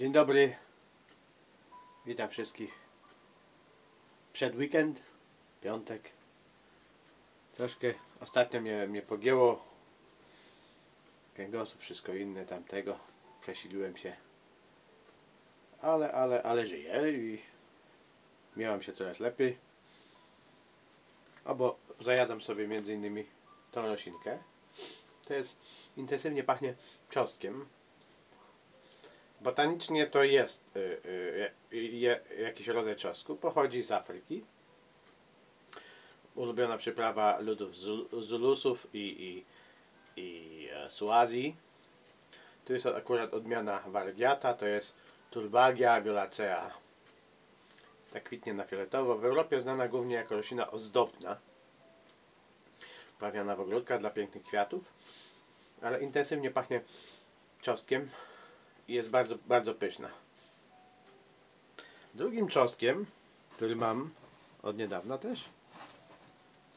Dzień dobry. Witam wszystkich. Przed weekend, piątek. Troszkę ostatnio mnie, mnie pogięło. Kręgosłup, wszystko inne tamtego. Przesiliłem się. Ale, ale, ale żyję i miałam się coraz lepiej. Albo zajadam sobie między innymi tą roślinkę. To jest, intensywnie pachnie czosnkiem. Botanicznie to jest y, y, y, jakiś rodzaj czosnku. Pochodzi z Afryki. Ulubiona przyprawa ludów Zul- Zulusów i, i, i e, Suazji. Tu jest akurat odmiana Vargiata, to jest Turbagia violacea. Tak kwitnie na fioletowo. W Europie znana głównie jako roślina ozdobna. Uprawiana w ogródkach dla pięknych kwiatów. Ale intensywnie pachnie czosnkiem jest bardzo, bardzo pyszna. Drugim czosnkiem, który mam od niedawna też,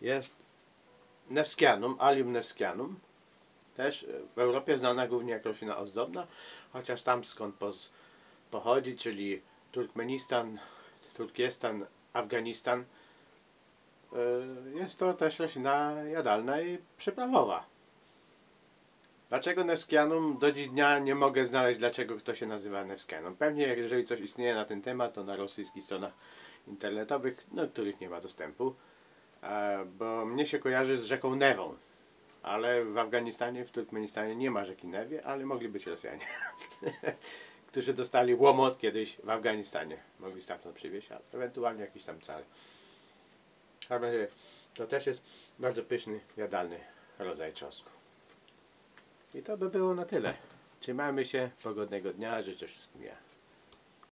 jest Nevskianum, Allium Nevskianum. Też w Europie znana głównie jako roślina ozdobna, chociaż tam skąd pochodzi, czyli Turkmenistan, Turkestan, Afganistan, y, jest to też roślina jadalna i przyprawowa. Dlaczego Nevskianum? Do dziś dnia nie mogę znaleźć, dlaczego kto się nazywa Nevskianum. Pewnie, jeżeli coś istnieje na ten temat, to na rosyjskich stronach internetowych, do których nie ma dostępu. E, Bo mnie się kojarzy z rzeką Newą. Ale w Afganistanie, w Turkmenistanie nie ma rzeki Newie, ale mogli być Rosjanie. którzy dostali łomot kiedyś w Afganistanie. Mogli stamtąd przywieźć, a ewentualnie jakiś tam cal. Ale to też jest bardzo pyszny, jadalny rodzaj czosnku. I to by było na tyle. Trzymajmy się, pogodnego dnia, życzę wszystkim ja.